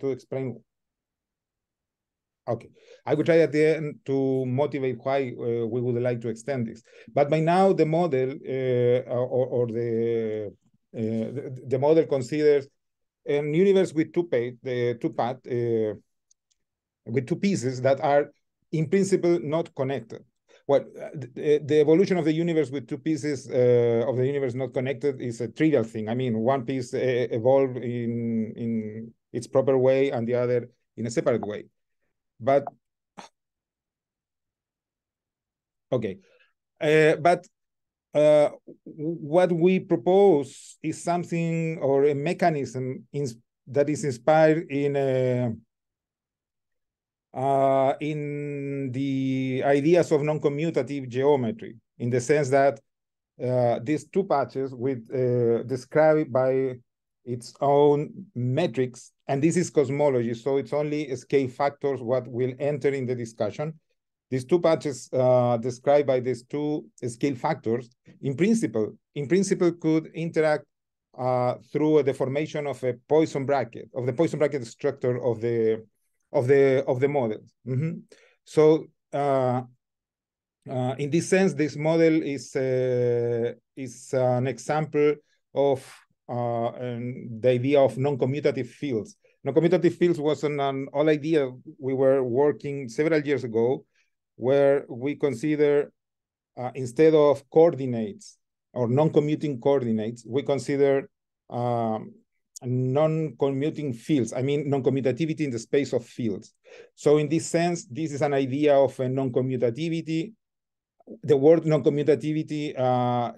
to explain. Okay, I will try at the end to motivate why uh, we would like to extend this. But by now, the model uh, or, or, the, uh, the, the model considers a universe with two pay, the two path uh, with two pieces that are in principle not connected. Well, the, the evolution of the universe with two pieces uh, of the universe not connected is a trivial thing. I mean, one piece uh, evolved in in its proper way and the other in a separate way. But okay, uh, but uh, what we propose is something or a mechanism in, that is inspired in a uh, in the ideas of non-commutative geometry, in the sense that uh, these two patches with uh, described by its own metrics, and this is cosmology, so it's only scale factors what will enter in the discussion. These two patches uh, described by these two scale factors, in principle, in principle could interact uh, through the formation of a Poisson bracket, of the Poisson bracket structure of the of the of the model. Mm -hmm. So uh, uh, in this sense, this model is uh, is an example of uh, the idea of non-commutative fields. Non-commutative fields was an, an old idea we were working several years ago, where we consider uh, instead of coordinates or non-commuting coordinates, we consider um, non-commuting fields. I mean, non-commutativity in the space of fields. So in this sense, this is an idea of a non-commutativity. The word non-commutativity uh,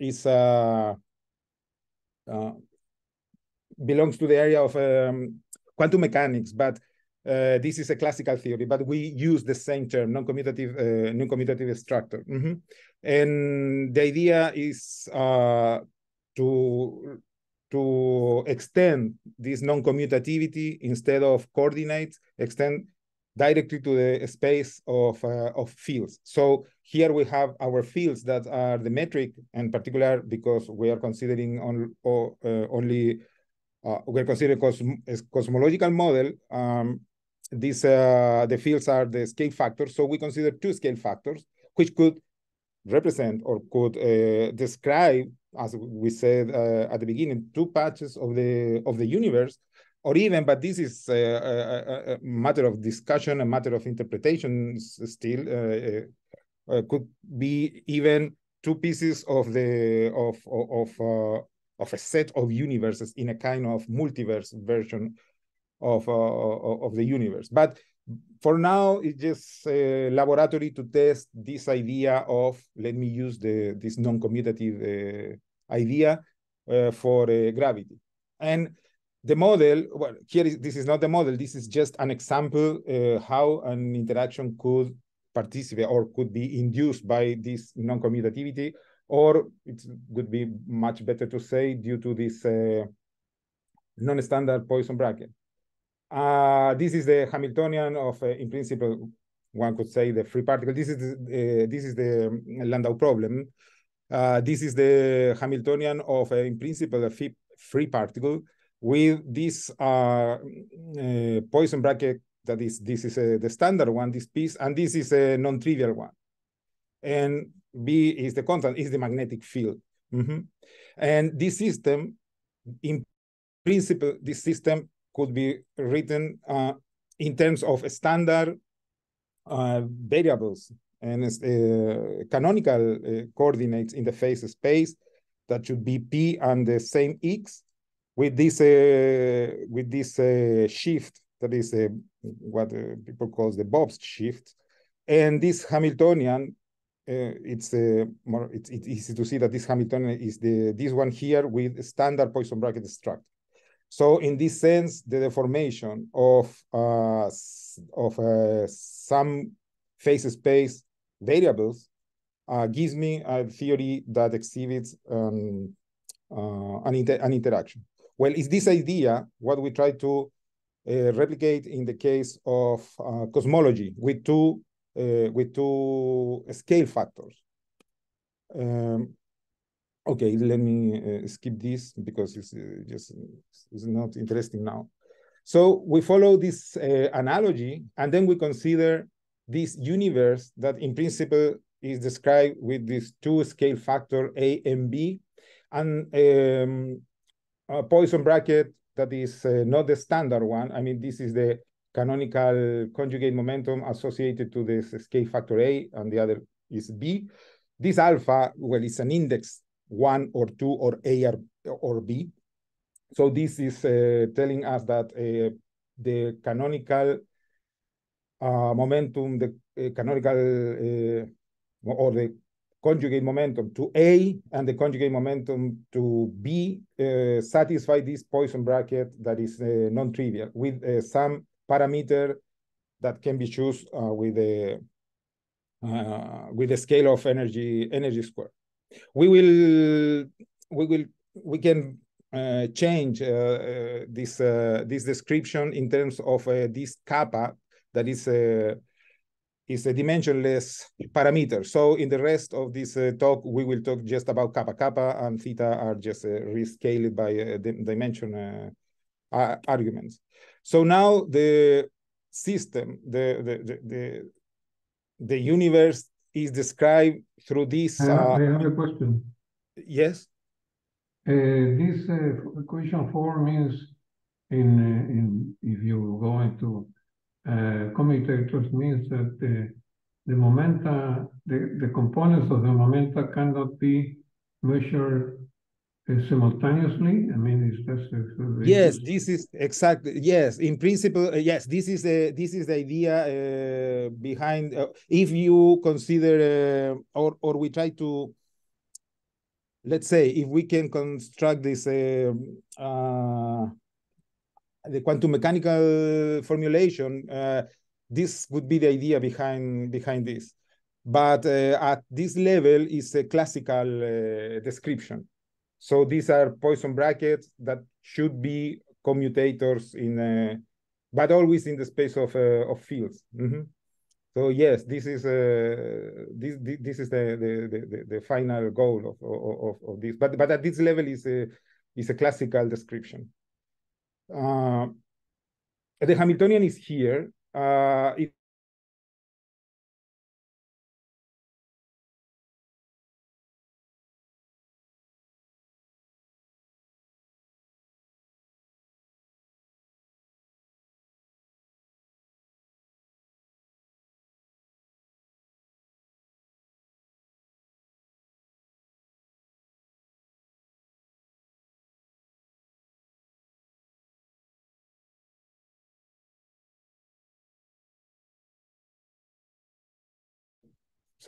is uh, belongs to the area of um, quantum mechanics, but uh, this is a classical theory, but we use the same term, non-commutative, uh, non-commutative structure. Mm -hmm. And the idea is uh, to to extend this non-commutativity instead of coordinates, extend directly to the space of, uh, of fields. So here we have our fields that are the metric, in particular because we are considering on, uh, only, uh, we're considering cos cosmological model. Um, these, uh, the fields are the scale factors. So we consider two scale factors, which could represent or could uh, describe as we said uh, at the beginning, two patches of the of the universe, or even, but this is a, a, a matter of discussion, a matter of interpretation still, uh, uh, could be even two pieces of the of of of, of a set of universes in a kind of multiverse version of of the universe. But for now, it's just a laboratory to test this idea of, let me use the this non-commutative uh, idea uh, for uh, gravity. And the model, well, here is, this is not the model, this is just an example uh, how an interaction could participate or could be induced by this non-commutativity, or it would be much better to say due to this uh, non-standard Poisson bracket. Uh, this is the Hamiltonian of, uh, in principle, one could say the free particle. This is the, uh, this is the Landau problem. Uh, this is the Hamiltonian of, in principle, a free particle with this uh, Poisson bracket. That is, this is the standard one, this piece, and this is a non-trivial one. And B is the constant, is the magnetic field. Mm -hmm. And this system, in principle, this system could be written uh, in terms of standard uh, variables and uh, canonical uh, coordinates in the phase space that should be p and the same x with this uh, with this uh, shift that is what people call the Bopp's shift, and this Hamiltonian uh, it's uh, more it's, it's easy to see that this Hamiltonian is the this one here with standard Poisson bracket structure. So in this sense, the deformation of uh, of uh, some phase space variables uh, gives me a theory that exhibits um, uh, an, inter an interaction. Well, is this idea what we try to uh, replicate in the case of uh, cosmology with two with two scale factors? Um, okay, let me uh, skip this because it's uh, just it's not interesting now. So we follow this uh, analogy, and then we consider this universe that in principle is described with these two scale factor A and B, and um, a Poisson bracket that is uh, not the standard one. I mean, this is the canonical conjugate momentum associated to this scale factor A, and the other is B. This alpha, well, it's an index one or two or A or, or B. So this is uh, telling us that uh, the canonical uh, momentum, the uh, canonical or the conjugate momentum to A and the conjugate momentum to B uh, satisfy this Poisson bracket that is non-trivial with some parameter that can be chosen with a with a scale of energy energy square. We will we will we can uh, change uh, uh, this this description in terms of this kappa that is is a dimensionless parameter. So in the rest of this uh, talk, we will talk just about kappa. Kappa and theta are just uh, rescaled by uh, dimension arguments. So now the system, the the the the, the universe is described through this. I have, I have a question. Yes. Uh, this uh, equation four means in, uh, in if you go into commutators means that the, the momenta, the, the components of the momenta cannot be measured simultaneously? I mean, is that yes, this is exactly yes. In principle, uh, yes, this is a this is the idea uh, behind. If you consider or or we try to let's say if we can construct this uh, the quantum mechanical formulation, uh, this would be the idea behind behind this. But uh, at this level is a classical uh, description. So these are Poisson brackets that should be commutators in, uh, but always in the space of of fields. Mm -hmm. So yes, this is uh, this this is the the, the, the final goal of, of, of this. But but at this level is a is a classical description. The Hamiltonian is here. Uh, it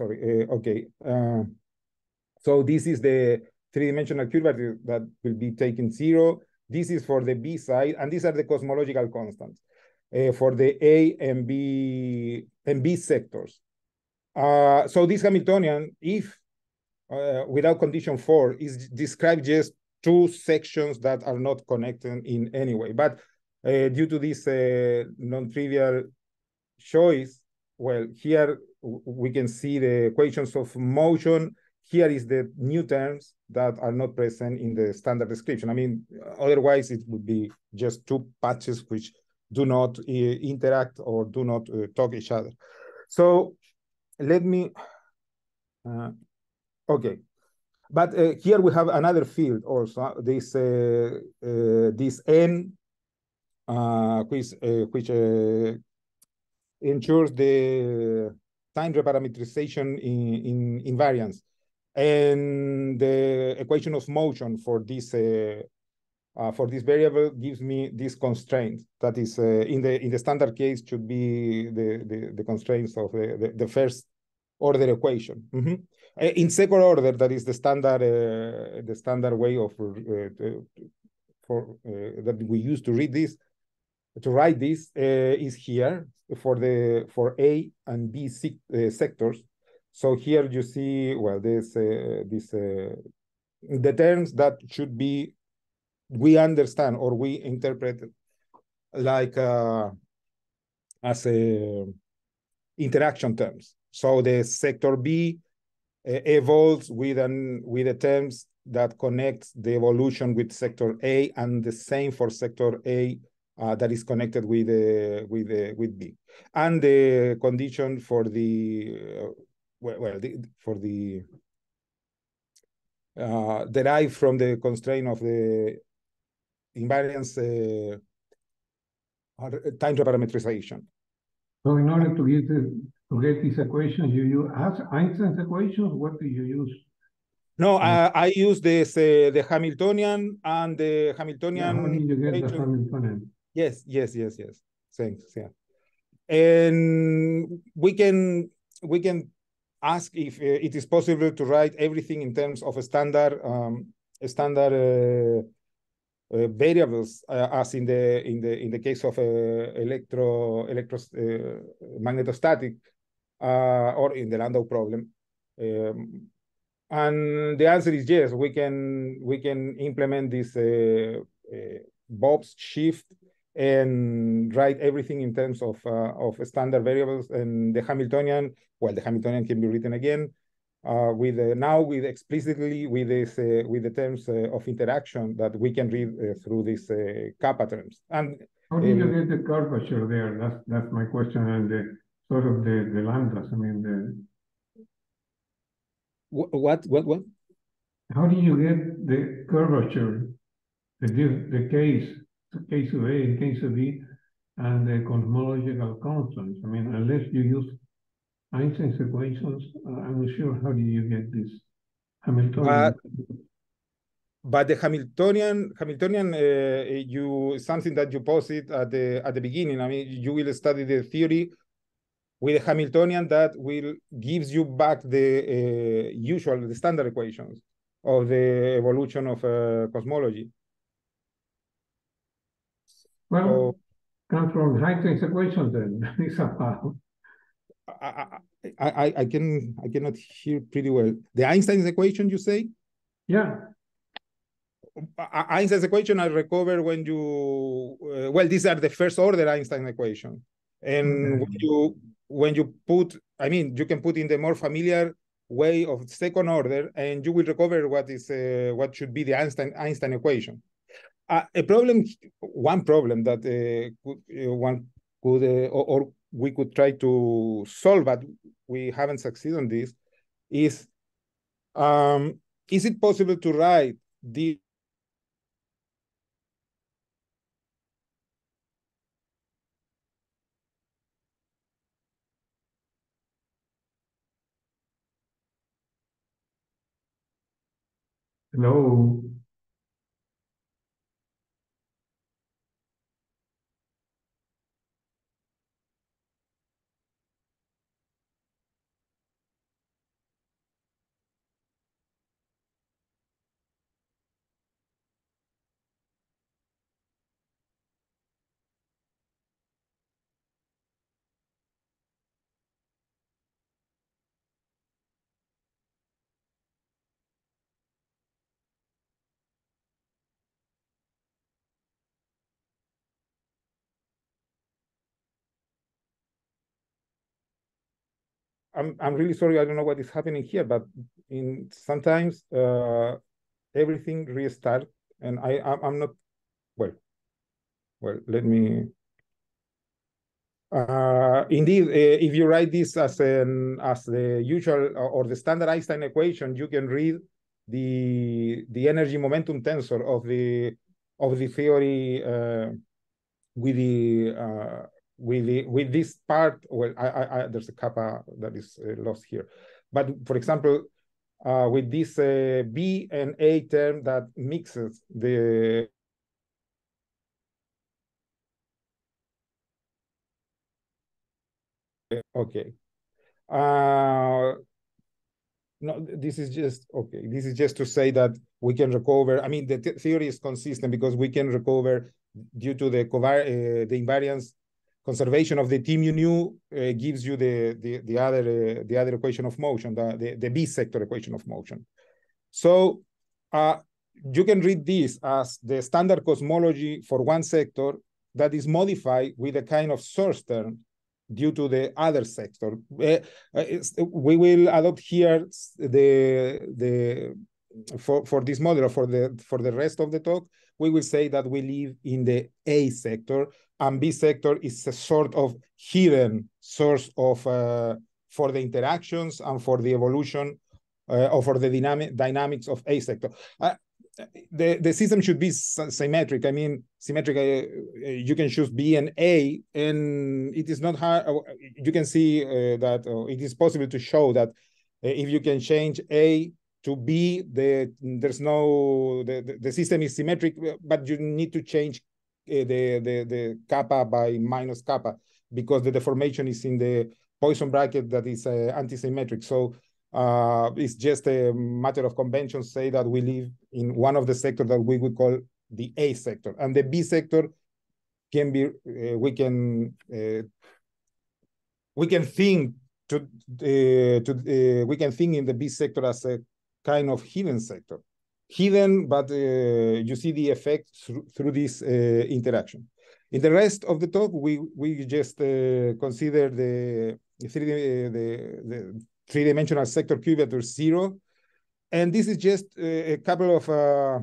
sorry, uh, okay. Uh, so this is the three-dimensional curvature that will be taken zero. This is for the B side, and these are the cosmological constants uh, for the A and B and B sectors. Uh, so this Hamiltonian, if uh, without condition four, is described just two sections that are not connected in any way. But uh, due to this non-trivial choice, well, here we can see the equations of motion. Here is the new terms that are not present in the standard description. I mean, otherwise it would be just two patches which do not uh, interact or do not uh, talk each other. So let me, uh, okay. But uh, here we have another field also, this uh, uh, this n, which, which ensures the time reparametrization in, in invariance. And the equation of motion for this uh, uh, for this variable gives me this constraint that is uh, in the in the standard case should be the the, the constraints of the, the, the first order equation. Mm -hmm. In second order, that is the standard uh, the standard way of uh, for that we use to read this to write this is here for the for A and B uh, sectors. So here you see well this uh, this uh, the terms that should be we understand or we interpret like uh, as a interaction terms. So the sector B uh, evolves with an with the terms that connects the evolution with sector A and the same for sector A uh, that is connected with uh, with uh, with B, and the condition for the uh, well, well the, for the uh, derived from the constraint of the invariance uh, time parametrization. So in order to get the, to get these equations, you use Einstein's equations. What do you use? No, uh, I use this uh, the Hamiltonian and the Hamiltonian. Yeah, how did you get the Hamiltonian? Yes, yes, yes, yes. Thanks. Yeah, and we can we can ask if uh, it is possible to write everything in terms of a standard um, a standard uh, uh, variables uh, as in the in the in the case of uh, electro electro magnetostatic or in the Landau problem. Um, and the answer is yes. We can we can implement this Bopp's shift and write everything in terms of uh, of standard variables and the Hamiltonian. Well, the Hamiltonian can be written again uh, with uh, now with explicitly with this uh, with the terms uh, of interaction that we can read uh, through these kappa terms. And how do you get the curvature there? That's that's my question and the sort of the the lambdas. I mean the what what what? How do you get the curvature, the the case case of A and case of B, and the cosmological constants. I mean, unless you use Einstein's equations, uh, I'm not sure how do you get this Hamiltonian. But, but the Hamiltonian, Hamiltonian, uh, you something that you posit at the at the beginning. I mean, you will study the theory with a Hamiltonian that will gives you back the uh, usual, the standard equations of the evolution of uh, cosmology. Well, so, come from Einstein's equation then, somehow. I, I, I can I cannot hear pretty well. The Einstein's equation, you say? Yeah. Einstein's equation I recover when you uh, well these are the first order Einstein equation, and okay. when you when you put I mean you can put in the more familiar way of second order, and you will recover what is uh, what should be the Einstein Einstein equation. Uh, a problem, one problem that uh, uh, one could, or, or, we could try to solve, but we haven't succeeded on this, is um, is it possible to write the Hello. I'm I'm really sorry. I don't know what is happening here, but in sometimes uh, everything restart, and I I'm not well. Well, let me. Uh, indeed, uh, if you write this as an as the usual or the standard Einstein equation, you can read the the energy momentum tensor of the of the theory uh, with the uh, with the, with this part, well, I, I, I, there's a kappa that is uh, lost here. But for example, uh, with this uh, B and A term that mixes the okay. Uh, no, this is just okay. This is just to say that we can recover. I mean, the theory is consistent because we can recover due to the covar uh, the invariance conservation of the T mu nu uh, gives you the the, the other uh, the other equation of motion, the, the, the B sector equation of motion. So uh, you can read this as the standard cosmology for one sector that is modified with a kind of source term due to the other sector. Uh, uh, we will adopt here the the for for this model for the for the rest of the talk we will say that we live in the A sector, and B sector is a sort of hidden source of uh, for the interactions and for the evolution uh, or for the dynamic dynamics of A sector. Uh, the, the system should be symmetric. I mean, symmetric, uh, you can choose B and A, and it is not hard. Uh, you can see uh, that uh, it is possible to show that if you can change A to be the, there's no, the, the system is symmetric, but you need to change the, the, the kappa by minus kappa because the deformation is in the Poisson bracket that is uh, anti-symmetric. So uh, it's just a matter of convention say that we live in one of the sectors that we would call the A sector. And the B sector can be, uh, we can, uh, we can think to, to we can think in the B sector as a kind of hidden sector. Hidden, but uh, you see the effect through, through this interaction. In the rest of the talk, we we just consider the three the, the three-dimensional sector curvature zero. And this is just a couple of, uh,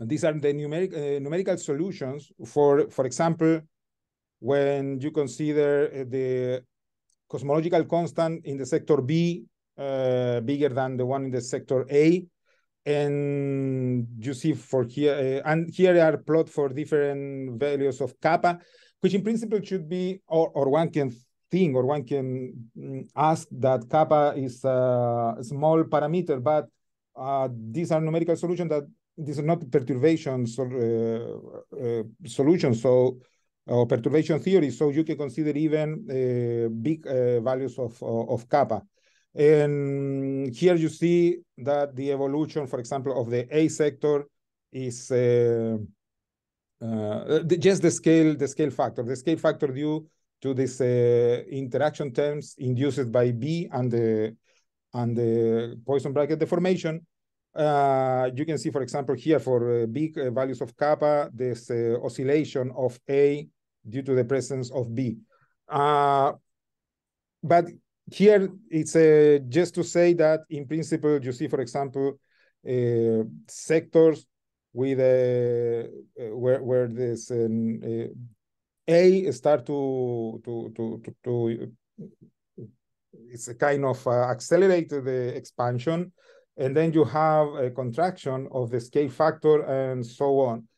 these are the numeric, uh, numerical solutions for, for example, when you consider uh, the cosmological constant in the sector B uh, bigger than the one in the sector A. And you see for here, uh, and here are plot for different values of kappa, which in principle should be, or, or one can think, or one can mm, ask that kappa is a small parameter, but uh, these are numerical solutions that these are not perturbations or uh, uh, solutions. So or perturbation theory. So you can consider even uh, big uh, values of, of kappa. And here you see that the evolution, for example, of the A sector is uh, uh, just the scale, the scale factor. The scale factor due to these uh, interaction terms induced by B and the and the Poisson bracket deformation. Uh, you can see, for example, here for uh, big uh, values of kappa, this oscillation of A due to the presence of B. But here it's just to say that in principle, you see, for example, sectors with where where this um, a start to to to to, to it's a kind of uh, accelerated the expansion, and then you have a contraction of the scale factor and so on.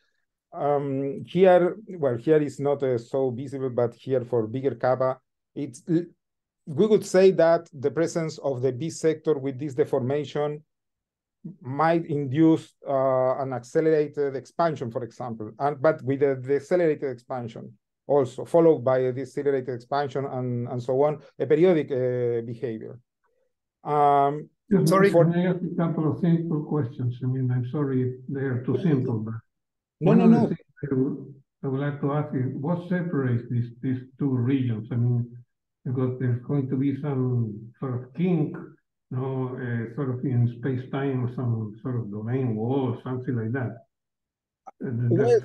Um, here, well, here is not uh, so visible, but here for bigger kappa, it's we would say that the presence of the B sector with this deformation might induce uh, an accelerated expansion, for example, and but with the, the accelerated expansion also, followed by a decelerated expansion and, and so on, a periodic uh, behavior. Um, sorry. For... I ask a couple of simple questions? I mean, I'm sorry if they are too simple, but no, no, no. I would, I would like to ask you, what separates these, these two regions? I mean, because there's going to be some sort of kink, you know, uh, sort of in space-time, or some sort of domain wall, something like that. Well,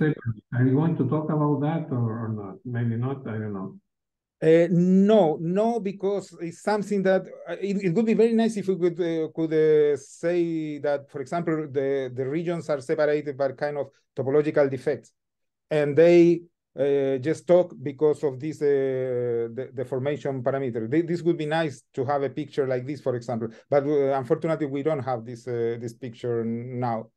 Are you going to talk about that or, or not? Maybe not. I don't know. Uh, no, no, because it's something that uh, it, it, would be very nice if we could uh, could uh, say that, for example, the the regions are separated by kind of topological defects, and they uh, just talk because of this uh, the, the formation parameter. This would be nice to have a picture like this, for example, but unfortunately we don't have this this picture now.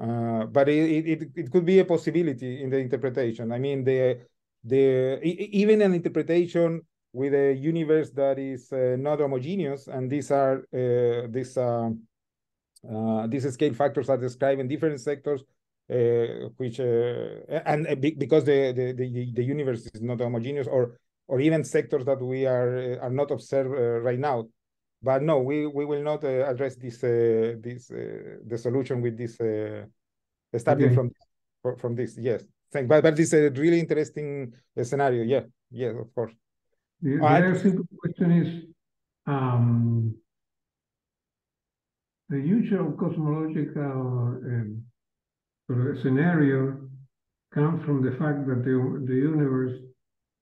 Uh, but it, it, it could be a possibility in the interpretation. I mean, the the even an interpretation with a universe that is uh, not homogeneous, and these are uh, these uh, uh, these scale factors are described in different sectors, uh, which and because the, the the the universe is not homogeneous, or or even sectors that we are are not observed right now. But no, we, we will not uh, address this uh, this uh, the solution with this starting okay. from from this. Yes, thank. But but this is a really interesting scenario. Yeah, yes, of course. The, the other simple question is, um, the usual cosmological uh, scenario comes from the fact that the the universe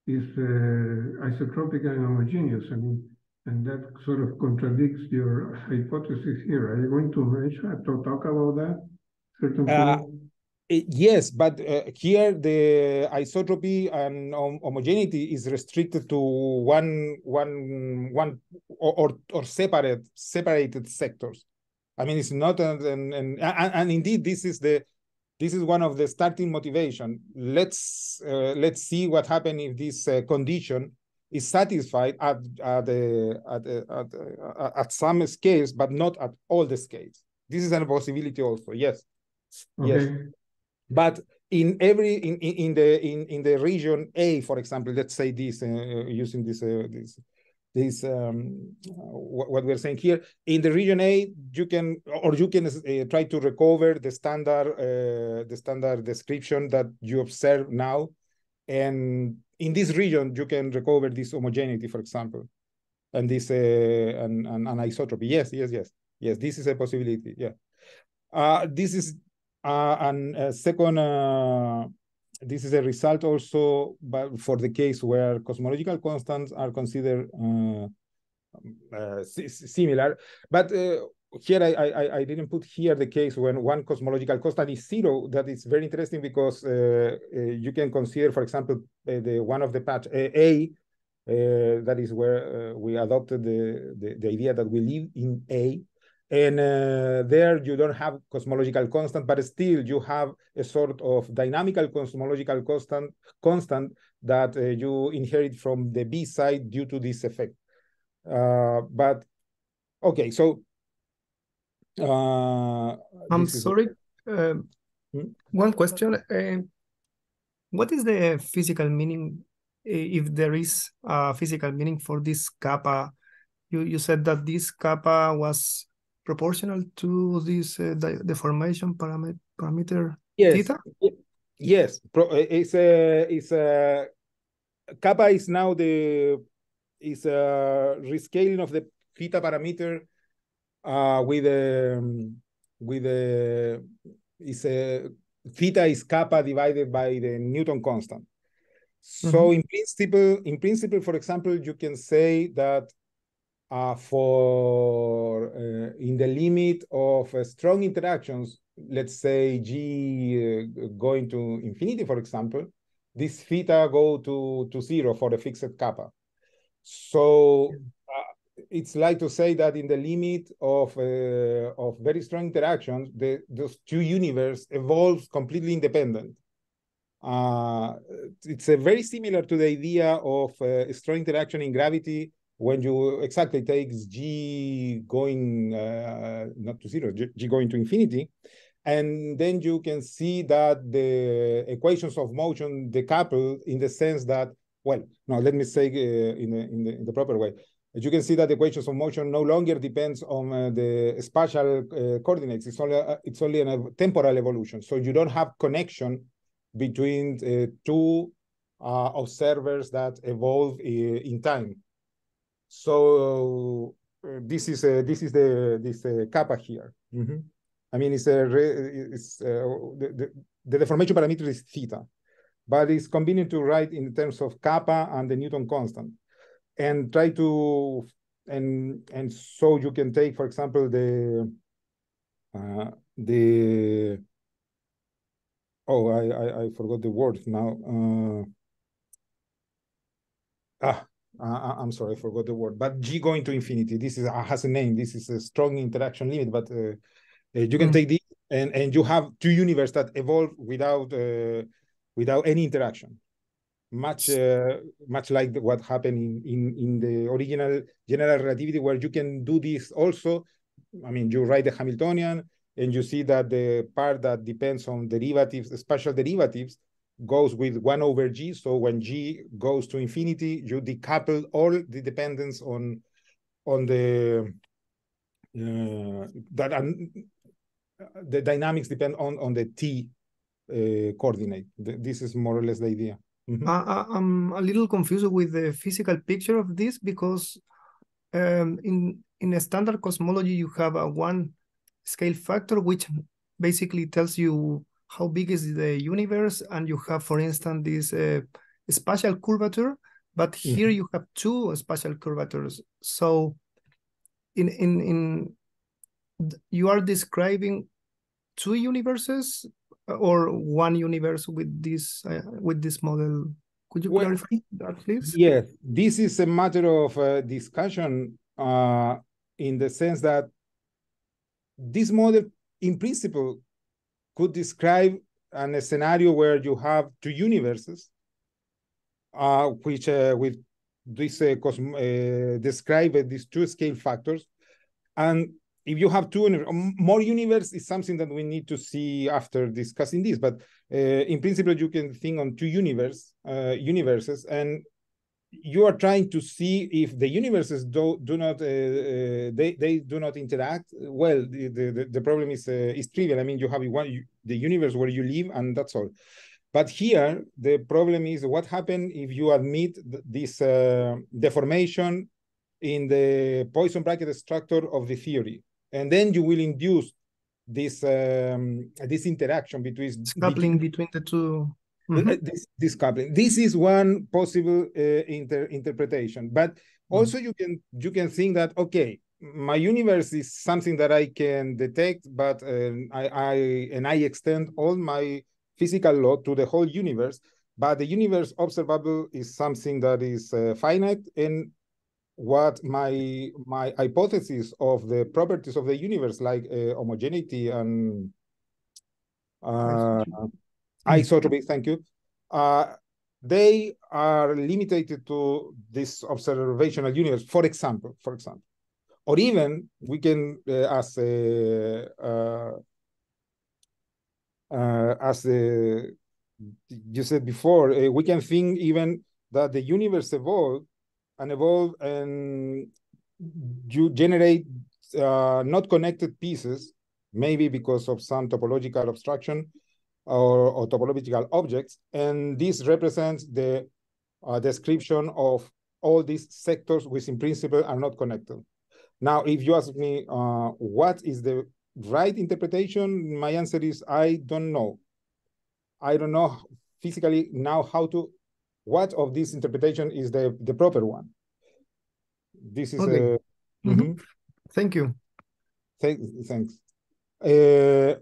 is uh, isotropic and homogeneous. I mean, and that sort of contradicts your hypothesis here. Are you going to mention to talk about that? Certain uh, Uh, yes, but uh, here the isotropy and hom homogeneity is restricted to one, one, one, or, or, or separate, separated sectors. I mean, it's not, an, an, an, and, and indeed, this is the, this is one of the starting motivation. Let's uh, let's see what happens if this uh, condition is satisfied at at, the, at, at, at some scales, but not at all the scales. This is a possibility also. Yes, okay. yes, but in every in, in the in in the region A, for example, let's say this uh, using this uh, this this um, what we're saying here in the region A, you can or you can uh, try to recover the standard uh, the standard description that you observe now, and in this region you can recover this homogeneity, for example, and this uh, and, and isotropy. Yes, yes, yes, yes. This is a possibility. Yeah, uh, this is uh, and uh, second this is a result also but for the case where cosmological constants are considered uh, uh, similar. But uh, here I, I, I didn't put here the case when one cosmological constant is zero. That is very interesting because uh, uh, you can consider, for example, uh, the one of the patch A. that is where we adopted the, the, the idea that we live in A and uh, there you don't have cosmological constant, but still you have a sort of dynamical cosmological constant, constant that uh, you inherit from the B side due to this effect. Uh, but okay, so uh, I'm sorry. hmm? One question: uh, What is the physical meaning, if there is a physical meaning for this kappa? You you said that this kappa was proportional to this uh, deformation parameter, parameter yes. theta? Yes, it's a it's a kappa is now the is a rescaling of the theta parameter uh, with a um, with a is a theta is kappa divided by the Newton constant. So mm -hmm. in principle, in principle, for example, you can say that uh, for uh, in the limit of uh, strong interactions, let's say G uh, going to infinity, for example, this theta go to, to zero for the fixed kappa. So uh, it's like to say that in the limit of uh, of very strong interactions, the, those two universes evolve completely independent. it's very similar to the idea of strong interaction in gravity when you exactly take g going uh, not to zero, g, going to infinity, and then you can see that the equations of motion decouple in the sense that, well, no, let me say uh, in, the, in, the, in the proper way. You can see that the equations of motion no longer depends on uh, the spatial uh, coordinates. It's only, uh, it's only a temporal evolution. So you don't have connection between uh, two observers that evolve in time. So uh, this is uh, this is the this uh, kappa here. Mm -hmm. I mean, it's a it's the, the, the deformation parameter is theta, but it's convenient to write in terms of kappa and the Newton constant, and try to and and so you can take, for example, the uh, the oh I, I I forgot the word now. Uh, ah, uh, I'm sorry, I forgot the word, but G going to infinity. This is uh, has a name. This is a strong interaction limit, but uh, uh you can mm. take this and and you have two universes that evolve without uh, without any interaction. Much uh, much like what happened in, in in the original general relativity, where you can do this also. I mean, you write the Hamiltonian, and you see that the part that depends on derivatives, spatial derivatives, goes with 1 over g. So when g goes to infinity, you decouple all the dependence on on the uh, that um, the dynamics depend on on the t uh, coordinate. This is more or less the idea. Mm -hmm. I, I'm a little confused with the physical picture of this because um, in in a standard cosmology you have a one scale factor which basically tells you how big is the universe and you have for instance this uh, spatial curvature but here mm -hmm. you have two spatial curvatures so in in in you are describing two universes or one universe with this uh, with this model? Could you Well, clarify that, please? Yes, this is a matter of uh, discussion uh, in the sense that this model, in principle, could describe an, a scenario where you have two universes, uh, which uh, with this uh, cosm uh, describe these two scale factors, and if you have two more universe is something that we need to see after discussing this. But uh, in principle, you can think on two universe uh, universes, and you are trying to see if the universes do do not uh, uh, they they do not interact. Well, the the, the problem is uh, is trivial. I mean, you have one you- the universe where you live, and that's all. But here, the problem is what happens if you admit th- this uh, deformation in the Poisson bracket structure of the theory, and then you will induce this um, this interaction between coupling between the 2 uh, Mhm. this this coupling. This is one possible uh, inter interpretation but also you can you can think that okay my universe is something that i can detect but uh, i i and i extend all my physical law to the whole universe but the universe observable is something that is uh, finite and what my my hypothesis of the properties of the universe like uh, homogeneity and uh, isotropy, thank you. Uh, they are limited to this observational universe, for example, for example. Or even we can, uh, as a, uh, uh, as a, you said before, uh, we can think even that the universe evolved and evolved and you generate uh, not connected pieces, maybe because of some topological abstraction, or, or topological objects. And this represents the uh, description of all these sectors which in principle are not connected. Now, if you ask me uh, what is the right interpretation, my answer is I don't know. I don't know physically now how to, what of this interpretation is the, the proper one. This is Okay. a, Mhm. Mhm. Thank you. Thank, thanks. Uh,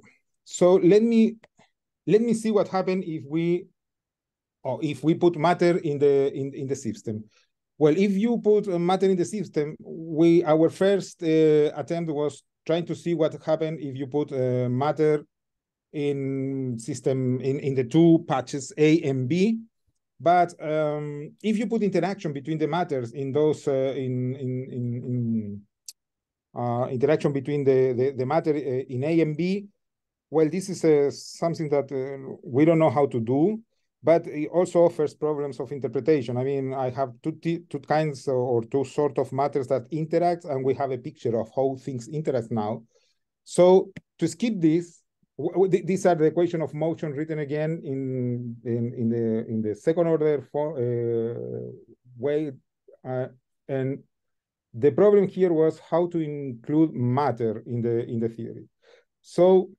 so let me let me see what happens if we or if we put matter in the in, in the system. Well, if you put uh, matter in the system, we our first uh, attempt was trying to see what happened if you put uh, matter in system in, in the two patches A and B. But um, if you put interaction between the matters in those uh, in in in, in uh, interaction between the, the, the matter uh, in A and B. Well, this is uh, something that uh, we don't know how to do, but it also offers problems of interpretation. I mean, I have two, two kinds or two sort of matters that interact, and we have a picture of how things interact now. So to skip this, these are the equation of motion written again in in, in the in the second order for, uh, way, uh, and the problem here was how to include matter in the in the theory. So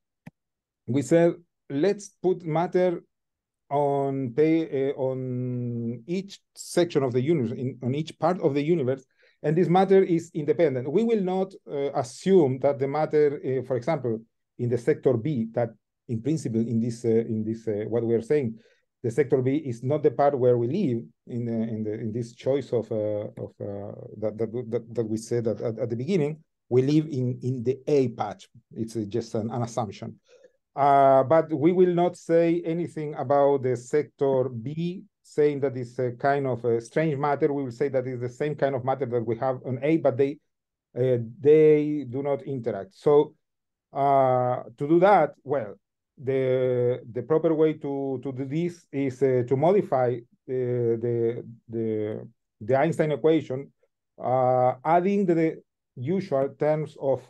we said let's put matter on pay uh, on each section of the universe in, on each part of the universe and this matter is independent. We will not uh, assume that the matter uh, for example in the sector b that in principle in this in this what we are saying the sector b is not the part where we live in in the in this choice of of that, that that that we said at, at, the beginning we live in in the a patch. It's just an, an assumption uh, but we will not say anything about the sector B, saying that it's a kind of a strange matter. We will say that it's the same kind of matter that we have on A, but they uh, they do not interact. So uh, to do that, well, the the proper way to to do this is uh, to modify uh, the the the Einstein equation, adding the, usual terms of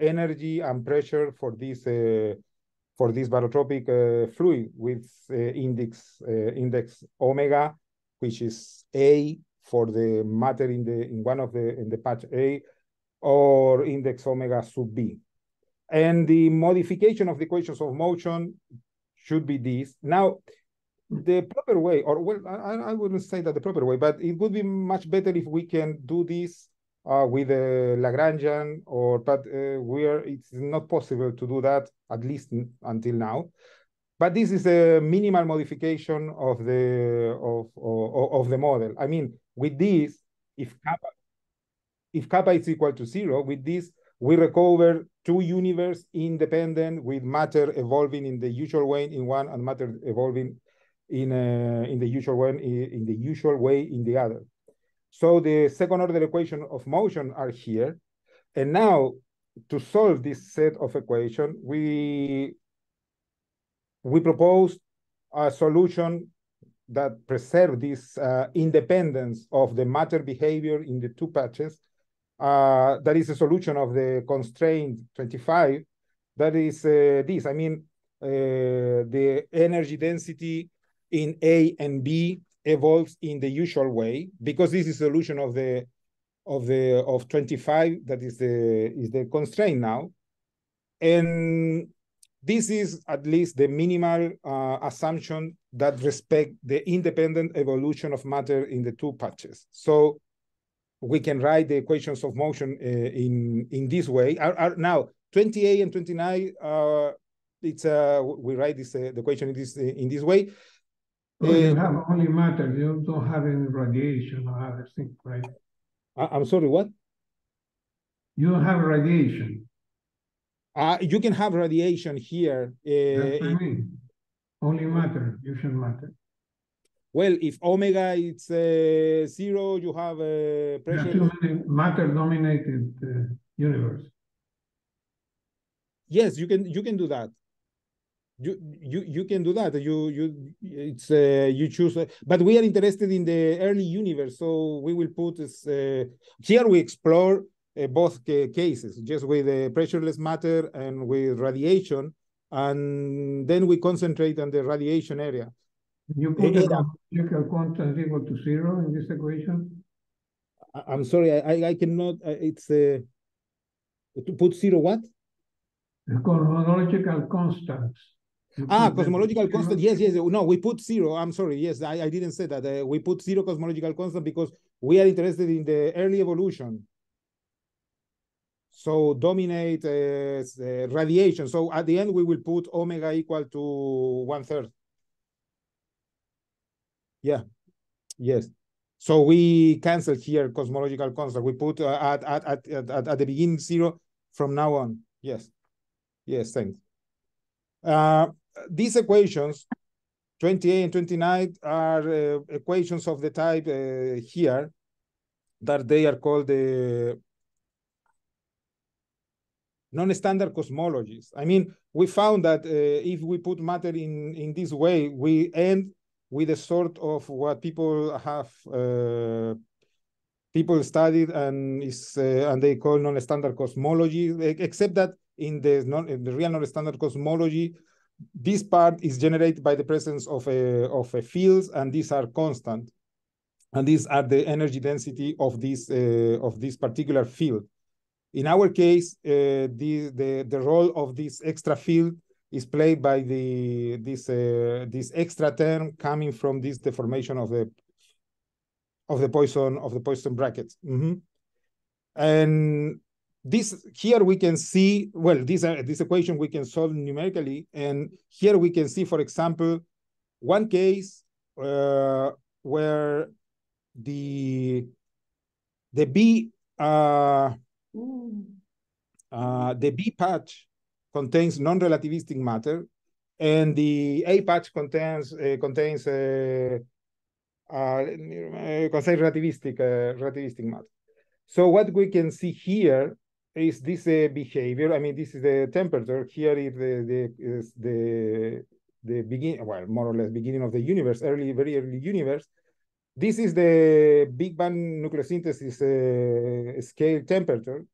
energy and pressure for this for this barotropic uh, fluid with uh, index uh, index omega, which is A for the matter in the in one of the in the patch A, or index omega sub B. And the modification of the equations of motion should be this. Now, the proper way, or well, I, I wouldn't say that the proper way, but it would be much better if we can do this uh, with a Lagrangian, or but uh, we are it's not possible to do that at least until now. but this is a minimal modification of the of, of, of the model. I mean, with this, if kappa if kappa is equal to zero, with this we recover two universe independent with matter evolving in the usual way in one and matter evolving in uh, in the usual way in the usual way in the other. So the second order equation of motion are here, and now to solve this set of equation, we we propose a solution that preserve this uh, independence of the matter behavior in the two patches. Uh, that is a solution of the constraint 25. That is uh, this. I mean, uh, the energy density in A and B evolves in the usual way because this is a solution of the of the of 25 that is the is the constraint now. And this is at least the minimal uh, assumption that respect the independent evolution of matter in the two patches. So we can write the equations of motion uh, in in this way. Are, are now 28 and 29 uh, it's uh we write this uh, the equation in this in this way well, you have only matter you don't have any radiation or other things right I'm sorry, what? You don't have radiation. Uh, you can have radiation here. Uh, That's I mean. Only matter, usual matter. Well, if omega is uh, zero, you have a pressure. matter-dominated uh, universe. Yes, you can. You can do that you you you can do that. You you it's uh, you choose uh, but we are interested in the early universe so we will put this uh, here we explore uh, both cases just with the pressureless matter and with radiation and then we concentrate on the radiation area. You put the cosmological constant equal to zero in this equation? I'm sorry i i cannot uh, it's uh, to put zero what? The cosmological constants Ah, cosmological constant. Yes, yes. No, we put zero. I'm sorry. Yes, I, I didn't say that. Uh, we put zero cosmological constant because we are interested in the early evolution. So dominate uh, uh, radiation. So at the end, we will put omega equal to one third. Yeah. Yes. So we cancel here cosmological constant. We put uh, at, at, at, at, at the beginning zero from now on. Yes. Yes, thanks. Uh, these equations, 28 and 29, are uh, equations of the type uh, here that they are called the non-standard cosmologies. I mean, we found that uh, if we put matter in, in this way, we end with a sort of what people have uh, people studied and is uh, and they call non-standard cosmology, except that in the non in the real non-standard cosmology, this part is generated by the presence of a of a fields, and these are constant, and these are the energy density of this uh, of this particular field. In our case, uh, the, the the role of this extra field is played by the this uh, this extra term coming from this deformation of the of the Poisson of the Poisson brackets. Mm -hmm. And this here we can see well this uh, this equation we can solve numerically and here we can see for example one case uh, where the the b uh, uh, the b patch contains non-relativistic matter and the a patch contains uh, contains uh, uh, contains relativistic uh, relativistic matter. So what we can see here is this a behavior? I mean, this is the temperature. Here is the the is the the begin well, more or less beginning of the universe, early, very early universe. This is the Big Bang nucleosynthesis uh, scale temperature.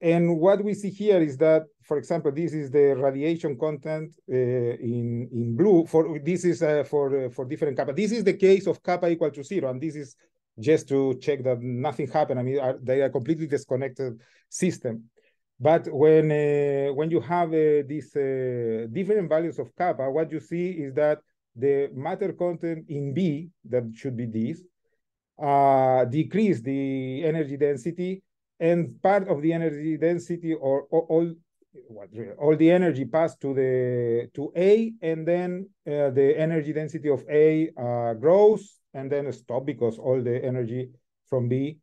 And what we see here is that, for example, this is the radiation content uh, in in blue. For this is uh, for uh, for different kappa. This is the case of kappa equal to zero, and this is just to check that nothing happened. I mean, are, they are completely disconnected system. But when uh, when you have uh, these uh, different values of kappa, what you see is that the matter content in B, that should be this, uh, decrease the energy density, and part of the energy density or, or all what all the energy passed to the to A, and then uh, the energy density of A uh, grows and then stop because all the energy from B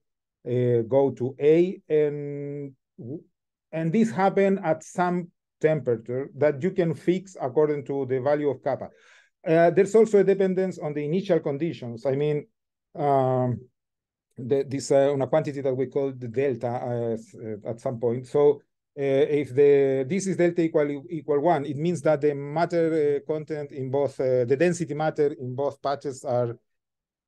uh, go to A, and and this happen at some temperature that you can fix according to the value of kappa. Uh, there's also a dependence on the initial conditions. I mean, um, the, this uh, on a quantity that we call the delta uh, at some point. So uh, if the this is delta equal equal one, it means that the matter uh, content in both uh, the density matter in both patches are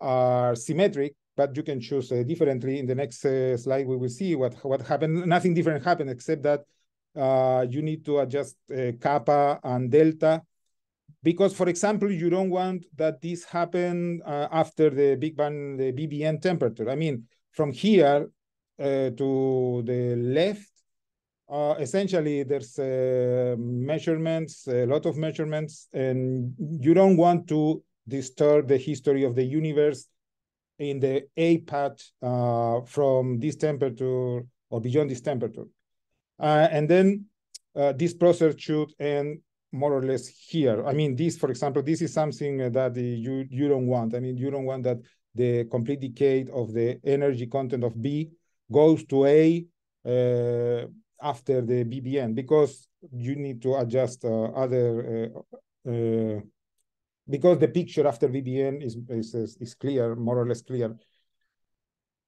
are symmetric. But you can choose differently. In the next slide, we will see what what happened. Nothing different happened except that you need to adjust kappa and delta because, for example, you don't want that this happen uh, after the Big Bang, the BBN temperature. I mean, from here uh, to the left, uh, essentially there's uh, measurements, a lot of measurements, and you don't want to disturb the history of the universe in the A patch uh, from this temperature or beyond this temperature. Uh, and then this process should end more or less here. I mean, this, for example, this is something that you you don't want. I mean, you don't want that the complete decay of the energy content of B goes to A uh, after the BBN because you need to adjust uh, other uh, uh because the picture after BBN is, is is clear, more or less clear.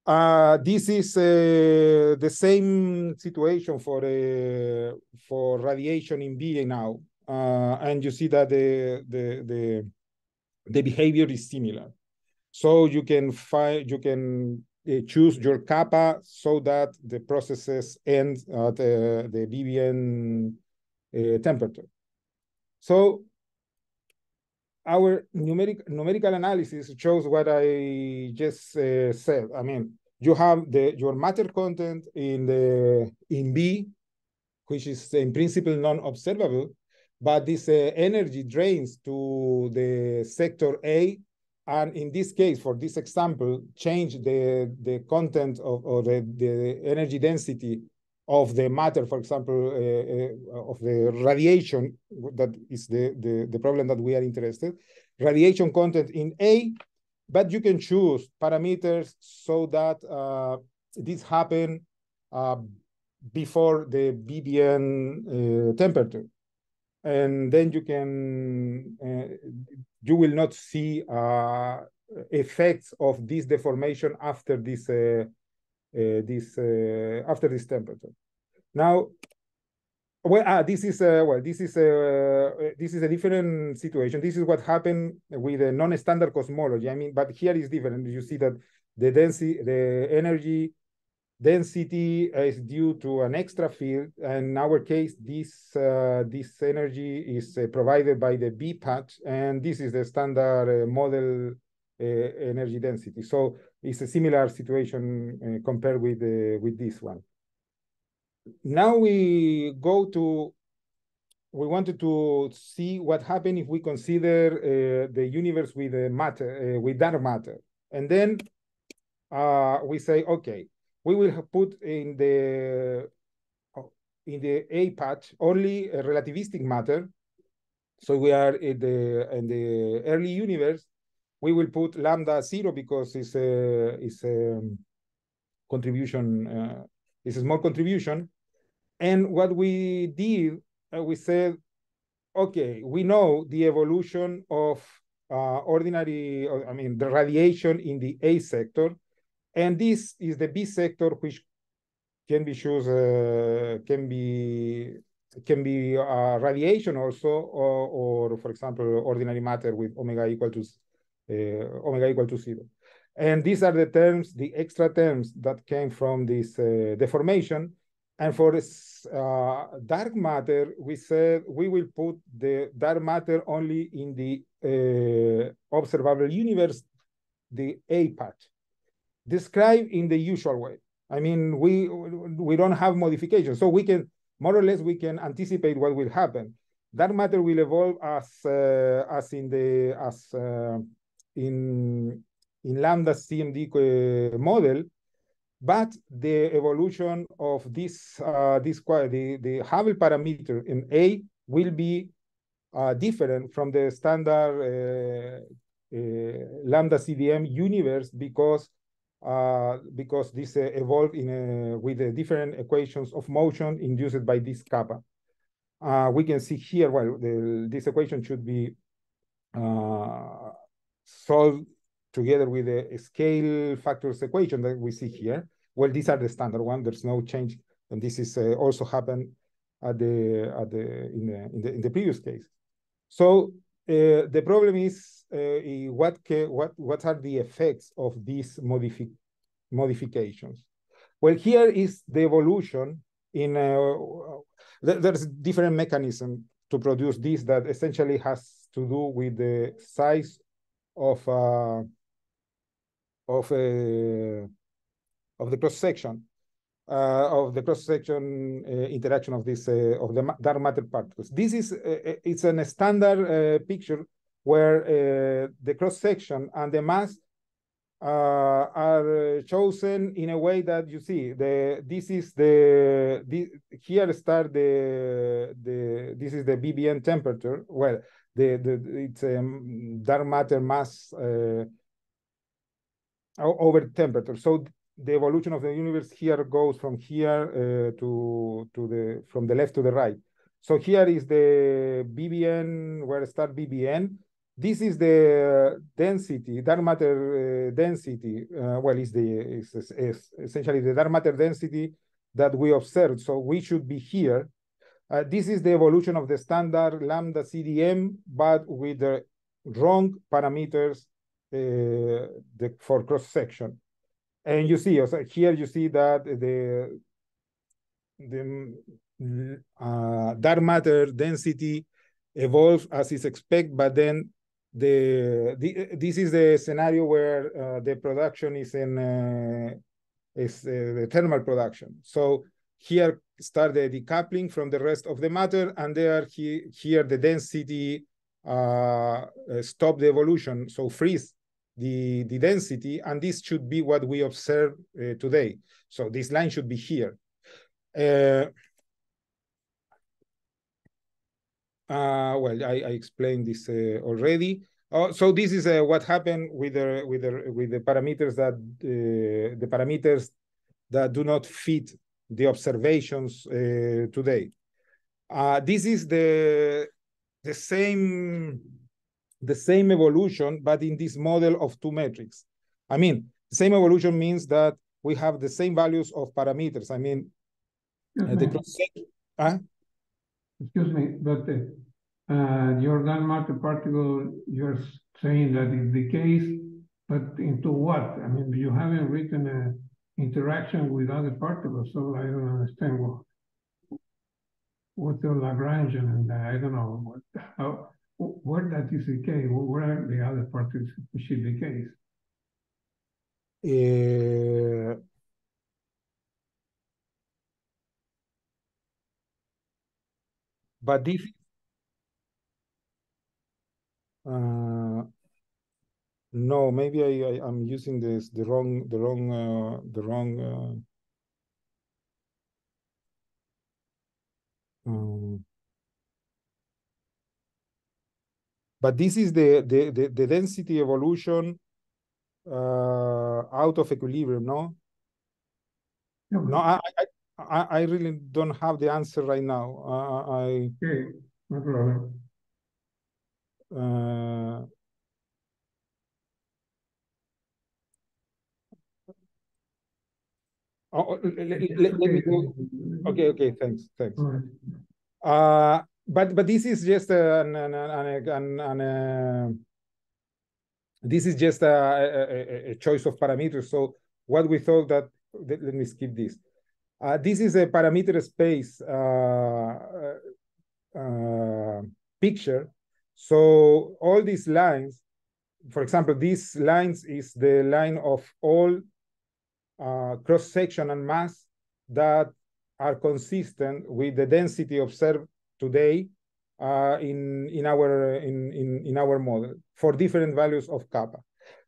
Uh, this is uh, the same situation for uh, for radiation in B now uh, and you see that the, the, the, the behavior is similar. So you can find, you can uh, choose your kappa so that the processes end at the, the uh, temperature. So our numeric, numerical analysis shows what I just uh, said. I mean, you have the your matter content in the in B, which is in principle non-observable, but this uh, energy drains to the sector A, and in this case, for this example, change the, the content of or the, the energy density of the matter, for example, uh, uh, of the radiation, that is the, the, the problem that we are interested, radiation content in A, but you can choose parameters so that uh, this happen uh, before the BBN uh, temperature. And then you can uh, you will not see effects of this deformation after this this uh, after this temperature. Now, well, ah, this is uh, well, this is a this is a different situation. This is what happened with the non-standard cosmology. I mean, but here is different. You see that the density, the energy density is due to an extra field. And in our case, this, uh, this energy is uh, provided by the B patch, and this is the standard uh, model uh, Uh, energy density. So it's a similar situation uh, compared with, uh, with this one. Now we go to, we wanted to see what happened if we consider uh, the universe with uh, matter, with dark matter. And then we say, okay, we will put in the in the A patch only relativistic matter. So we are in the in the early universe. We will put lambda zero because it's a it's a contribution. Uh, it's a small contribution. And what we did, uh, we said, okay, we know the evolution of uh, ordinary, I mean, the radiation in the A sector and this is the B sector, which can be shows uh, can be can be uh, radiation also, or, or, for example, ordinary matter with omega equal to omega equal to zero. And these are the terms, the extra terms that came from this uh, deformation. And for this uh, dark matter, we said we will put the dark matter only in the uh, observable universe, the A part, described in the usual way. I mean, we we don't have modifications, so we can more or less we can anticipate what will happen. That matter will evolve as as in the as in in lambda CDM uh, model, but the evolution of this uh, this the the Hubble parameter in A will be uh, different from the standard uh, uh lambda CDM universe because uh, because this uh, evolved in a, with the different equations of motion induced by this kappa. we can see here, well, the, this equation should be solved together with the scale factors equation that we see here. Well, these are the standard one. There's no change, and this is uh, also happened at the at the in the in the, in the previous case. So uh, the problem is uh, what what what are the effects of these modifi modifications? Well, here is the evolution in uh, there's different mechanism to produce this that essentially has to do with the size of uh, of uh, of the cross section uh, of the cross section uh, interaction of this uh, of the dark matter particles. This is uh, uh, it's a standard picture where the cross section and the mass are chosen in a way that you see the this is the, the here start the the this is the BBN temperature. Well, the the it's um, dark matter mass over temperature. So the evolution of the universe here goes from here uh, to to the from the left to the right. So here is the BBN where start BBN. This is the density, dark matter uh, density. Uh, well, is the is, is essentially the dark matter density that we observed. So we should be here. Uh, this is the evolution of the standard lambda CDM, but with the wrong parameters uh, the, for cross section. And you see, also here you see that the the uh, dark matter density evolves as is expected, but then the, the this is the scenario where uh, the production is in uh, is uh, the thermal production. So here start the decoupling from the rest of the matter, and there he, here the density uh, stop the evolution, so freeze the, the density, and this should be what we observe uh, today. So this line should be here. Uh, uh, well, I, I, explained this uh, already. Uh, so this is uh, what happened with the with the with the parameters that the parameters that do not fit the observations today. this is the the same the same evolution, but in this model of two metrics. I mean, same evolution means that we have the same values of parameters. I mean, uh, the cross huh? Excuse me, but uh, uh, your matter particle, you're saying that is the case, but into what? I mean, you haven't written an interaction with other particles, so I don't understand what what the Lagrangian and I don't know what how where that is the case, where are the other which is the case? Uh, but if no, maybe I, I am using this the wrong the wrong uh, the wrong. Uh, um, But this is the, the, the, the density evolution uh, out of equilibrium, no? No, I, I, I really don't have the answer right now. Uh, I. Okay, no problem. Uh, oh, let, let, let, me go. Okay, okay, thanks, thanks. Uh, but but this is just an, an, an, an, an uh, this is just a, a, a, choice of parameters. So what we thought that let, let me skip this. Uh, this is a parameter space uh, uh, picture. So all these lines, for example, these lines is the line of all uh, cross section and mass that are consistent with the density observed today uh, in in our in, in in our model for different values of kappa.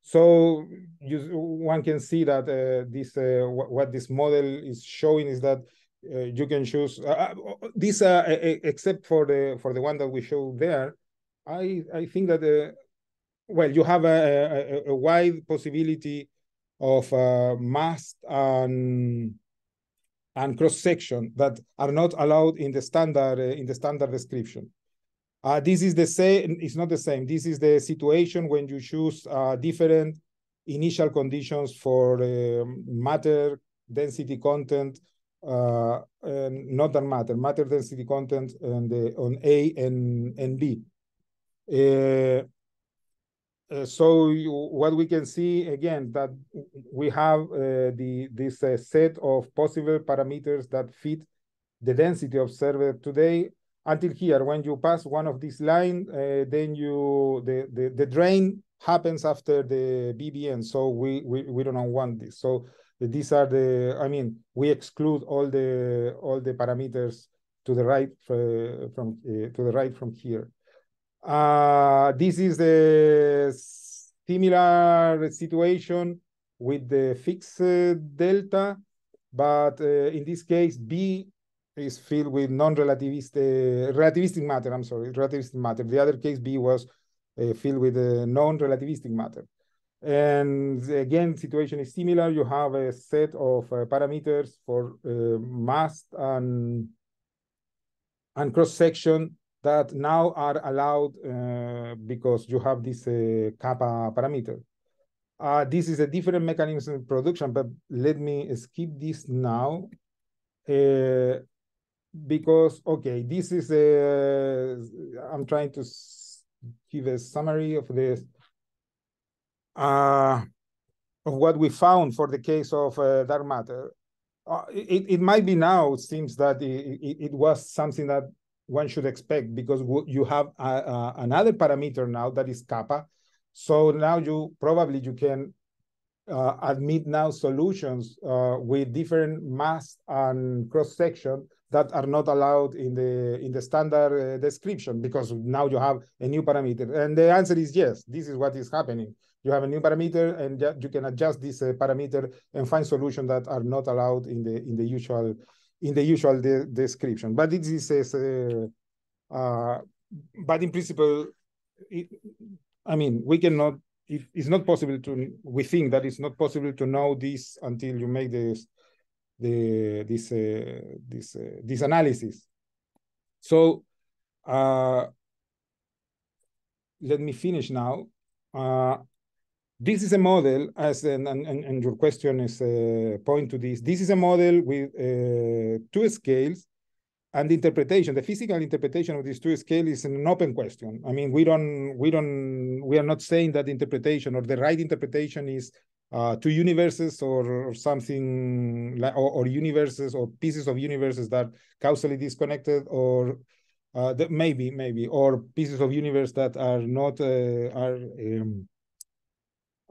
So you, one can see that uh, this uh, what this model is showing is that uh, you can choose this except for the for the one that we show there. I I think that well you have a, a, a wide possibility of uh, mast and and cross section that are not allowed in the standard uh, in the standard description. Uh, this is the same. It's not the same. This is the situation when you choose uh, different initial conditions for um, matter density content, uh, not on matter, matter density content on the on A and and B. Uh, so you, what we can see again that we have uh, the this uh, set of possible parameters that fit the density observed today. Until here when you pass one of these lines uh, then you the, the the drain happens after the bbn so we we, we don't want this. So these are the i mean we exclude all the all the parameters to the right uh, from to the right from here uh, this is the similar situation with the fixed delta, but uh, in this case, B is filled with non-relativistic relativistic matter. I'm sorry, relativistic matter. The other case, B was uh, filled with uh, non-relativistic matter. And again, situation is similar. You have a set of uh, parameters for uh, mass and and cross section that now are allowed uh, because you have this uh, kappa parameter. Uh, this is a different mechanism of production, but let me skip this now. Uh, because, okay, this is a, I'm trying to give a summary of this, uh, of what we found for the case of uh, dark matter. Uh, it, it might be now, it seems that it, it, it was something that one should expect because you have a, a, another parameter now that is kappa. So now you probably you can uh, admit now solutions uh, with different mass and cross section that are not allowed in the in the standard uh, description because now you have a new parameter. And the answer is yes. This is what is happening. You have a new parameter, and you can adjust this uh, parameter and find solutions that are not allowed in the in the usual in the usual de description. But it is, uh, uh, but in principle, it, I mean, we cannot. It, it's not possible to. We think that it's not possible to know this until you make this, the this uh, this uh, this analysis. So, uh, let me finish now. This is a model, as and, and, and your question is uh, point to this. This is a model with uh, two scales, and the interpretation, the physical interpretation of these two scales is an open question. I mean, we don't, we don't, we are not saying that interpretation or the right interpretation is uh, two universes or, or something like, or, or, universes or pieces of universes that causally disconnected, or uh, maybe, maybe, or pieces of universe that are not uh, are. Um,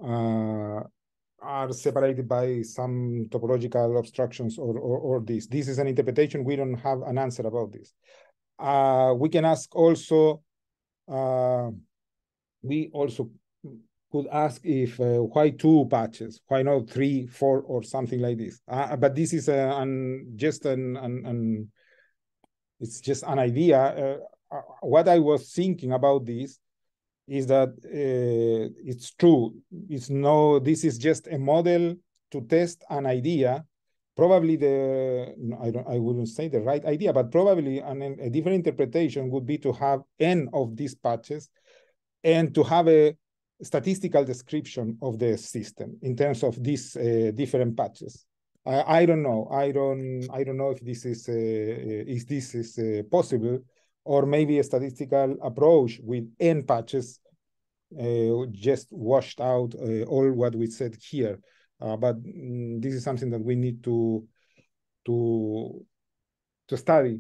uh, are separated by some topological obstructions or, or, or this. This is an interpretation. We don't have an answer about this. Uh, we can ask also, uh, we also could ask if uh, why two patches, why not three, four, or something like this. Uh, but this is a, an, just an, an, an, it's just an idea. Uh, uh, what I was thinking about this is that uh, it's true. It's no, this is just a model to test an idea. Probably the I don't I wouldn't say the right idea, but probably an, a different interpretation would be to have n of these patches and to have a statistical description of the system in terms of these uh, different patches. I, I, don't know. I don't. I don't know if this is uh, if this is uh, possible or maybe a statistical approach with n patches uh, just washed out uh, all what we said here. Uh, but mm, this is something that we need to to to study.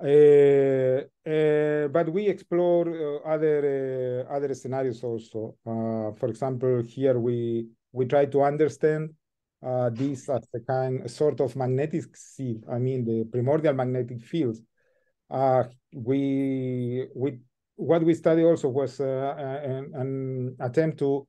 Uh, uh, but we explore uh, other other scenarios also. for example, here we we try to understand this as a kind a sort of magnetic sieve. I mean, the primordial magnetic fields we we what we studied also was uh, an, an, attempt to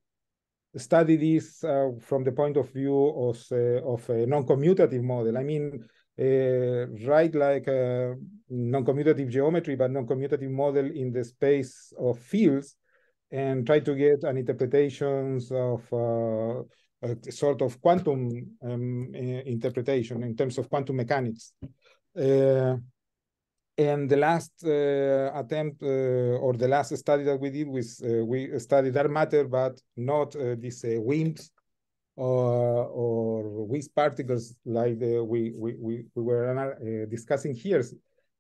study this uh, from the point of view of, uh, of a non-commutative model. I mean, uh, write like a non-commutative geometry, but non-commutative model in the space of fields and try to get an interpretations of uh, a sort of quantum um, interpretation in terms of quantum mechanics. Uh, and the last uh, attempt uh, or the last study that we did was uh, we studied dark matter, but not uh, these uh, WIMPs or or wisp particles like we, we we we were discussing here,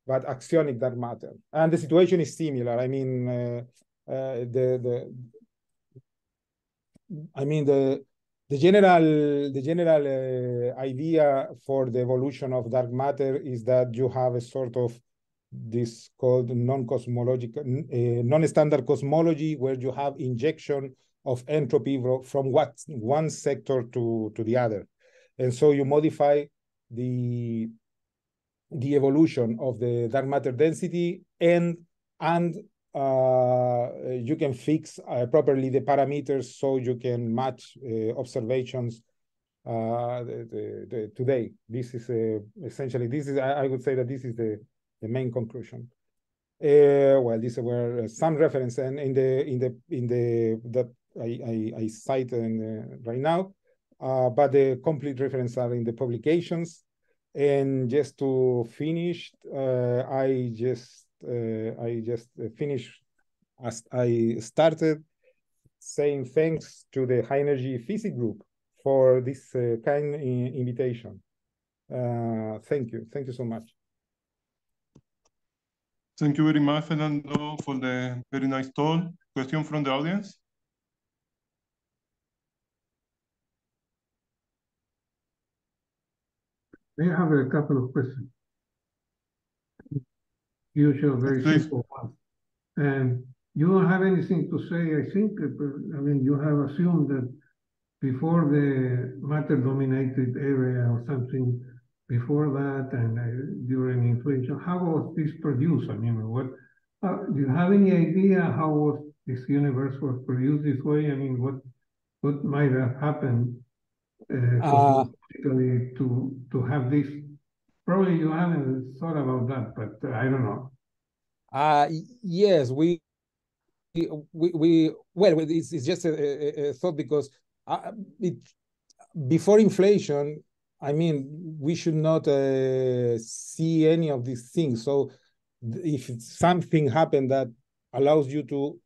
but axionic dark matter. And the situation is similar. I mean, the the I mean the the general the general uh, idea for the evolution of dark matter is that you have a sort of this called non-cosmological, uh, non-standard cosmology, where you have injection of entropy from what one sector to, to the other. And so you modify the, the evolution of the dark matter density and, and uh, you can fix uh, properly the parameters so you can match uh, observations uh, the, the, the, today. This is uh, essentially, this is, I, I would say that this is the, the main conclusion. Uh, well, these were some reference, and in the in the in the that I I, I cite in, right now, uh, but the complete reference are in the publications. And just to finish, uh, I just uh, I just finished as I started saying thanks to the high energy physics group for this uh, kind invitation. Uh, thank you. Thank you so much. Thank you very much, Fernando, for the very nice talk. Question from the audience? I have a couple of questions. Usual, very Please. simple ones. And you don't have anything to say, I think. I mean, you have assumed that before the matter-dominated area or something, before that and uh, during inflation. How was this produced? I mean, what uh, do you have any idea how was this universe was produced this way? I mean, what what might have happened uh, uh to to have this? Probably you haven't thought about that, but uh, I don't know. Uh yes, we we we well, it's, it's just a, a, a thought because uh, it before inflation I mean, we should not uh, see any of these things. So if something happened that allows you to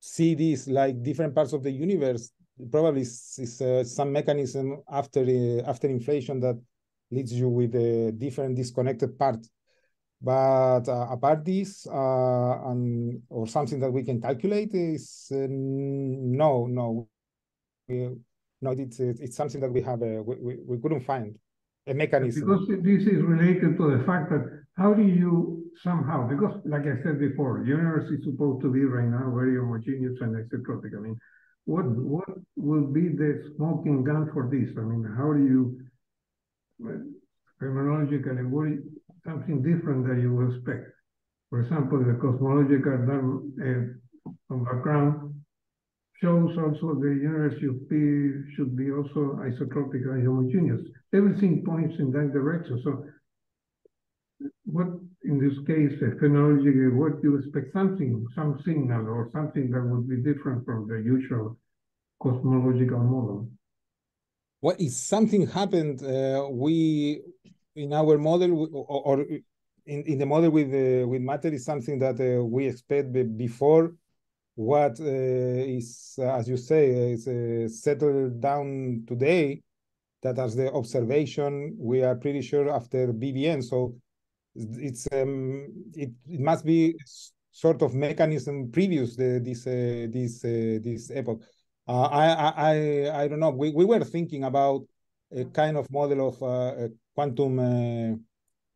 see this like different parts of the universe, probably is uh, some mechanism after uh, after inflation that leads you with a different disconnected part. But uh, apart this, uh, and or something that we can calculate is uh, no, no. We, no, it's it's something that we have uh, we, we, we couldn't find a mechanism. Because this is related to the fact that how do you somehow because like I said before, universe is supposed to be right now very homogeneous and isotropic. I mean, what what will be the smoking gun for this? I mean, how do you phenomenologically what you, something different that you expect? For example, the cosmological uh, background shows also the universe should be, should be also isotropic and homogeneous. Everything points in that direction. So what in this case, phenomenology, what you expect something, some signal or something that would be different from the usual cosmological model. What if something happened, uh, we, in our model, or, or in, in the model with, uh, with matter is something that uh, we expect before what uh, is, uh, as you say, is uh, settled down today, that as the observation, we are pretty sure after BBN. So it's um, it, it must be sort of mechanism previous the, this uh, this uh, this epoch. Uh, I I I don't know. We we were thinking about a kind of model of quantum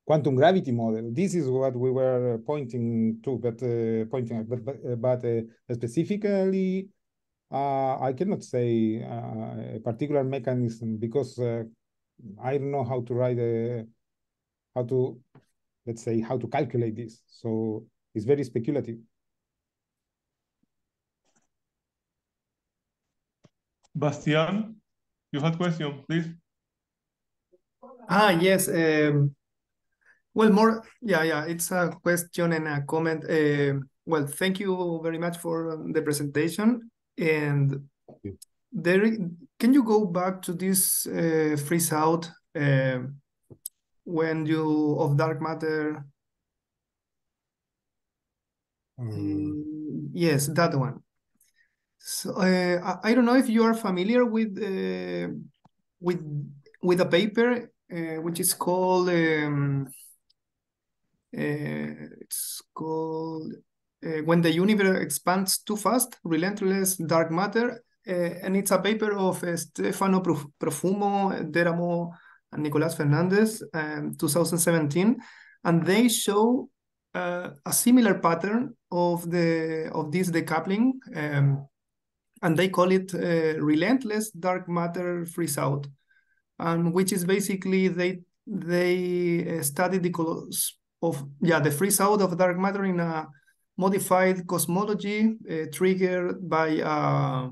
quantum gravity model. This is what we were pointing to, but uh, pointing at, but, but, uh, but uh, specifically, uh, I cannot say uh, a particular mechanism because uh, I don't know how to write a, how to, let's say, how to calculate this. So it's very speculative. Bastian, you had a question, please. Ah, yes. Um, well, more, yeah, yeah, it's a question and a comment. Uh, well, thank you very much for the presentation. And there, can you go back to this uh, freeze out uh, when you of dark matter? Mm, yes, that one. So uh, I, don't know if you are familiar with uh, with with a paper uh, which is called um, it's called uh, when the universe expands too fast, relentless dark matter, uh, and it's a paper of Stefano Profumo, D'Eramo, and Nicolas Fernandez, um, 2017, and they show uh, a similar pattern of the of this decoupling, um, and they call it uh, relentless dark matter freeze out, and which is basically they they studied the of yeah the freeze out of dark matter in a modified cosmology uh, triggered by uh,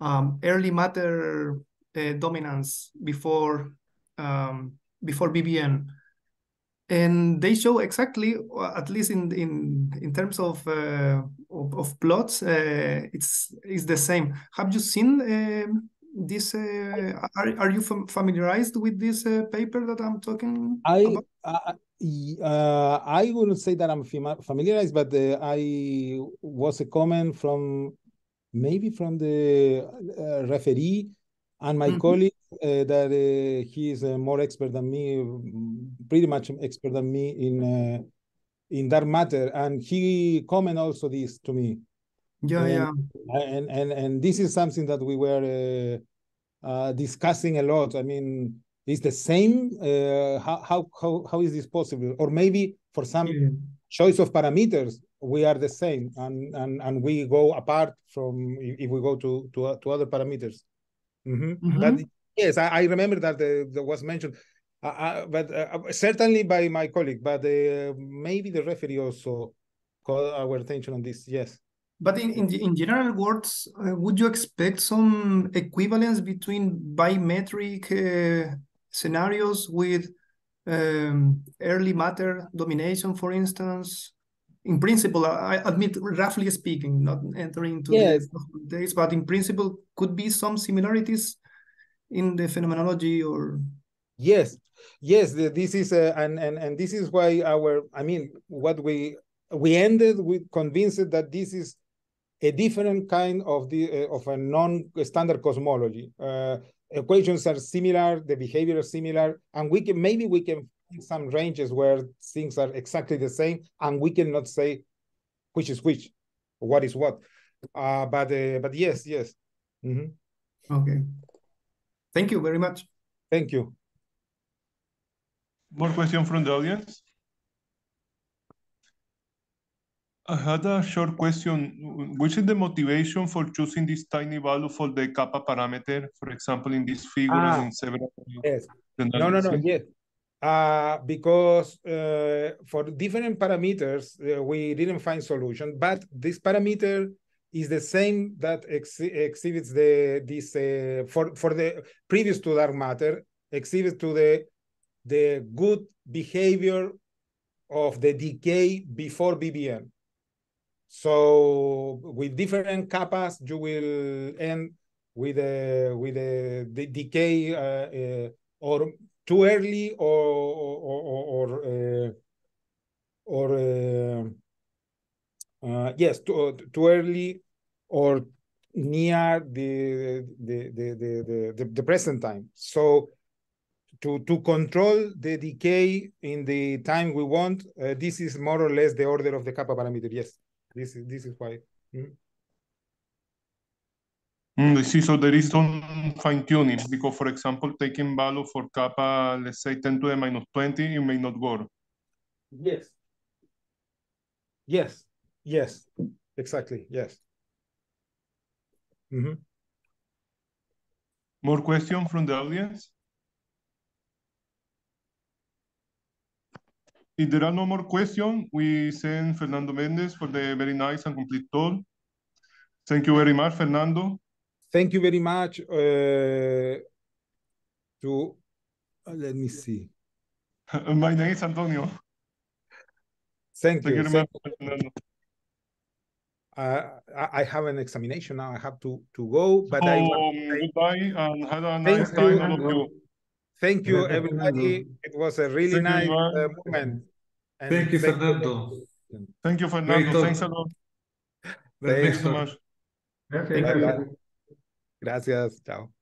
um, early matter uh, dominance before um, before BBN and they show exactly, uh, at least in in in terms of uh, of, of, plots, uh, it's it's the same. Have you seen um, this? Uh, are are you fam familiarized with this uh, paper that I'm talking I, about? Uh, I wouldn't say that I'm familiarized, but I was a comment from maybe from the referee and my mm -hmm. colleague uh, that uh, he is uh, more expert than me, pretty much expert than me in uh, in that matter, and he comment also this to me. Yeah, and, yeah. And and and this is something that we were uh, uh, discussing a lot. I mean, is the same? how how how how is this possible? Or maybe for some yeah. choice of parameters, we are the same, and and and we go apart from if we go to to to other parameters. Mm -hmm. Mm -hmm. But Yes, I, I remember that uh, that was mentioned, uh, uh, but uh, certainly by my colleague. But uh, maybe the referee also called our attention on this. Yes. But in in, in general words, uh, would you expect some equivalence between bimetric scenarios with um, early matter domination, for instance? in principle, I admit, roughly speaking, not entering into yes. days, but in principle, could be some similarities in the phenomenology or yes yes this is a, and and and this is why our i mean what we we ended with convinced that this is a different kind of the uh, of a non-standard cosmology uh, equations are similar the behavior is similar and we can maybe we can find some ranges where things are exactly the same and we cannot say which is which what is what uh but uh, but yes yes mm -hmm. okay Thank you very much. Thank you. More question from the audience? I had a short question. Which is the motivation for choosing this tiny value for the kappa parameter, for example, in this figure ah, and in several? Yes. No, no, no, yes. Uh, because uh, for different parameters, uh, we didn't find solution, but this parameter is the same that ex exhibits the this uh, for for the previous to dark matter exhibits to the the good behavior of the decay before BBN. So with different kappas, you will end with a with a the decay uh, uh, or too early or or or, uh, uh, uh, yes, too, too early or near the the, the, the, the, the present time. So to, to control the decay in the time we want, uh, this is more or less the order of the kappa parameter. Yes, this is, this is why. Mm -hmm. Mm, see. So there is some fine tuning because, for example, taking value for kappa, let's say 10 to the minus 20, it may not work. Yes. Yes. Yes. Exactly. Yes. Mm -hmm. More questions from the audience? If there are no more questions, we send Fernando Méndez for the very nice and complete talk. Thank you very much, Fernando. thank you very much uh, to, uh, let me see. My name is Antonio. Thank Thank you. you very Thank much, Fernando. uh, I I have an examination now. I have to to go, but I So, to goodbye and have a Thank nice you. time, all of you. thank you, everybody. It was a really Thank nice uh, moment. And Thank you, thank Fernando. Thank you, Fernando. Thanks a lot. Thank Thanks so much. Gracias. Gracias. Chao.